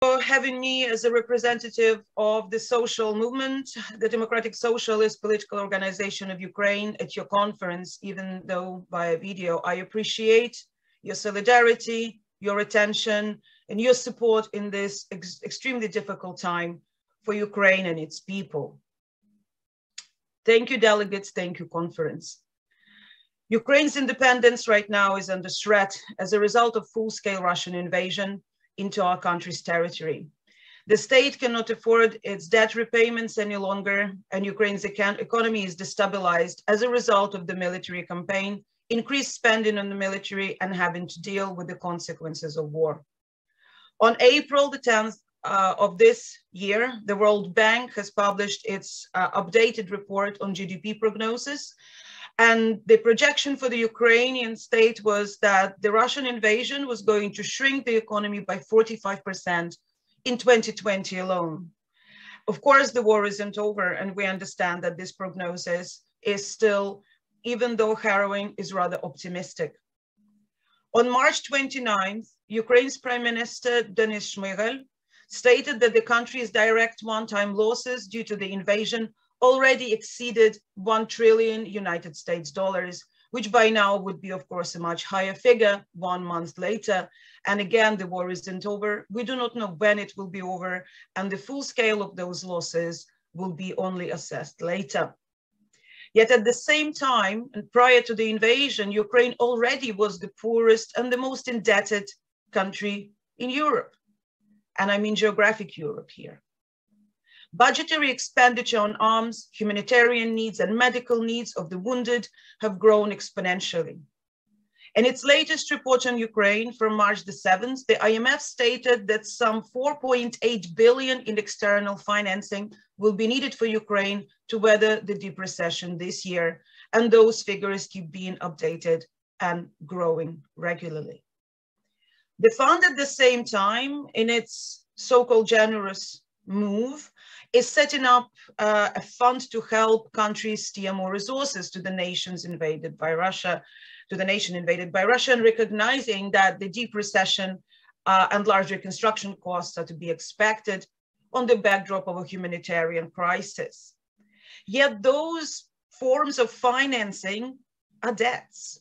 for having me as a representative of the social movement, the Democratic Socialist Political Organization of Ukraine at your conference, even though via video. I appreciate your solidarity, your attention, and your support in this ex extremely difficult time for Ukraine and its people. Thank you, delegates. Thank you, conference. Ukraine's independence right now is under threat as a result of full-scale Russian invasion into our country's territory. The state cannot afford its debt repayments any longer, and Ukraine's economy is destabilized as a result of the military campaign, increased spending on the military, and having to deal with the consequences of war. On April the 10th uh, of this year, the World Bank has published its uh, updated report on GDP prognosis, and the projection for the Ukrainian state was that the Russian invasion was going to shrink the economy by 45% in 2020 alone. Of course, the war isn't over, and we understand that this prognosis is still, even though harrowing, is rather optimistic. On March 29th, Ukraine's Prime Minister Denis Shmyhal stated that the country's direct one-time losses due to the invasion already exceeded 1 trillion United States dollars, which by now would be, of course, a much higher figure one month later. And again, the war isn't over. We do not know when it will be over, and the full scale of those losses will be only assessed later. Yet at the same time, and prior to the invasion, Ukraine already was the poorest and the most indebted country in Europe. And I mean geographic Europe here. Budgetary expenditure on arms, humanitarian needs, and medical needs of the wounded have grown exponentially. In its latest report on Ukraine from March the 7th, the IMF stated that some 4.8 billion in external financing will be needed for Ukraine to weather the deep recession this year. And those figures keep being updated and growing regularly. The fund at the same time, in its so-called generous move, is setting up uh, a fund to help countries steer more resources to the nations invaded by Russia, to the nation invaded by Russia, and recognizing that the deep recession uh, and large reconstruction costs are to be expected on the backdrop of a humanitarian crisis. Yet those forms of financing are debts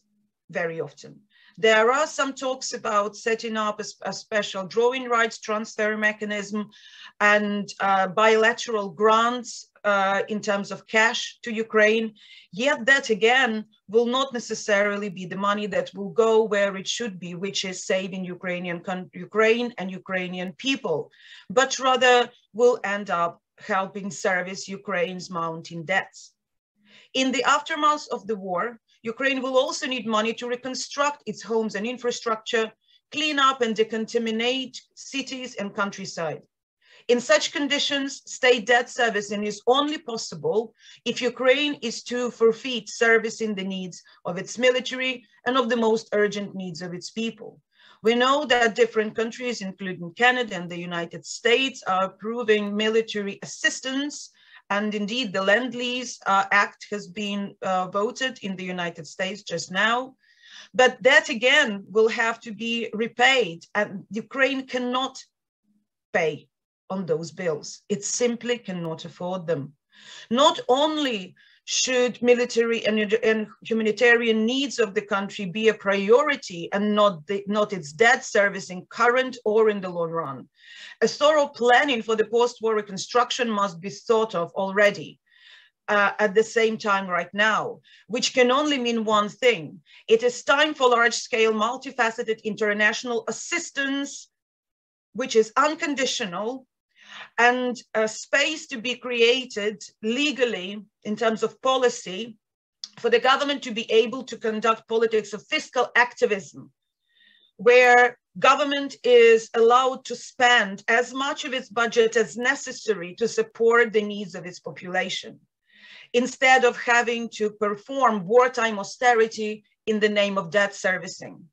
very often. There are some talks about setting up a, a special drawing rights transfer mechanism and uh, bilateral grants uh, in terms of cash to Ukraine. Yet that again will not necessarily be the money that will go where it should be, which is saving Ukrainian Ukraine and Ukrainian people, but rather will end up helping service Ukraine's mounting debts. In the aftermath of the war, Ukraine will also need money to reconstruct its homes and infrastructure, clean up and decontaminate cities and countryside. In such conditions, state debt servicing is only possible if Ukraine is to forfeit servicing the needs of its military and of the most urgent needs of its people. We know that different countries, including Canada and the United States, are approving military assistance and indeed, the Lend-Lease uh, Act has been uh, voted in the United States just now. But that again will have to be repaid and Ukraine cannot pay on those bills. It simply cannot afford them. Not only should military and, and, humanitarian needs of the country be a priority and not, the, not its debt servicing current or in the long run. A thorough planning for the post-war reconstruction must be thought of already. Uh, at the same time right now, which can only mean one thing. It is time for large-scale, multifaceted international assistance, which is unconditional, and a space to be created legally in terms of policy for the government to be able to conduct politics of fiscal activism, where government is allowed to spend as much of its budget as necessary to support the needs of its population, instead of having to perform wartime austerity in the name of debt servicing.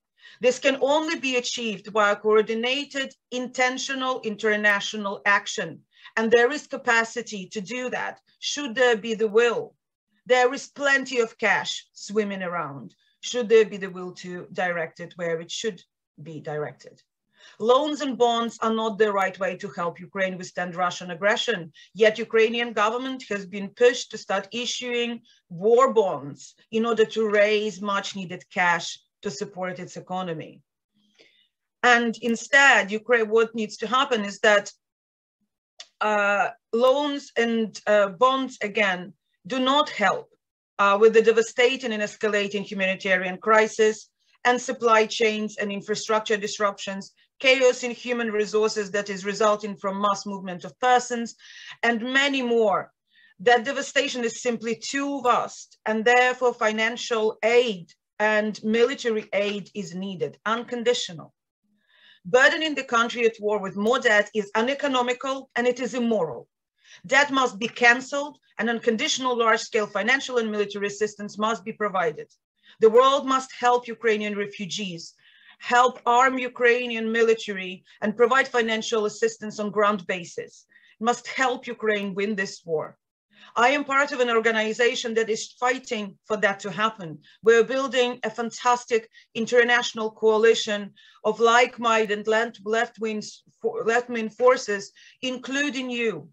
This can only be achieved by a coordinated, intentional international action. And there is capacity to do that, should there be the will. There is plenty of cash swimming around, should there be the will to direct it where it should be directed. Loans and bonds are not the right way to help Ukraine withstand Russian aggression. Yet Ukrainian government has been pushed to start issuing war bonds in order to raise much needed cash to support its economy. And instead, Ukraine, what needs to happen is that uh, loans and uh, bonds, again, do not help uh, with the devastating and escalating humanitarian crisis and supply chains and infrastructure disruptions, chaos in human resources that is resulting from mass movement of persons, and many more. That devastation is simply too vast, and therefore financial aid and military aid is needed, unconditional. Burdening the country at war with more debt is uneconomical and it is immoral. Debt must be cancelled and unconditional large-scale financial and military assistance must be provided. The world must help Ukrainian refugees, help arm Ukrainian military and provide financial assistance on ground basis. It must help Ukraine win this war. I am part of an organization that is fighting for that to happen. We're building a fantastic international coalition of like-minded left-wing left forces, including you.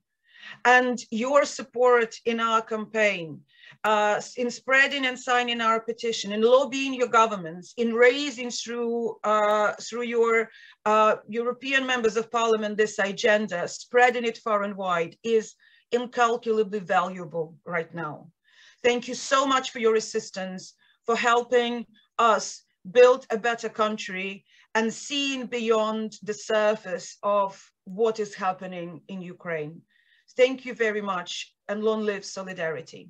And your support in our campaign, uh, in spreading and signing our petition, in lobbying your governments, in raising through, uh, through your uh, European members of parliament this agenda, spreading it far and wide is incalculably valuable right now. Thank you so much for your assistance, for helping us build a better country and seeing beyond the surface of what is happening in Ukraine. Thank you very much and long live solidarity.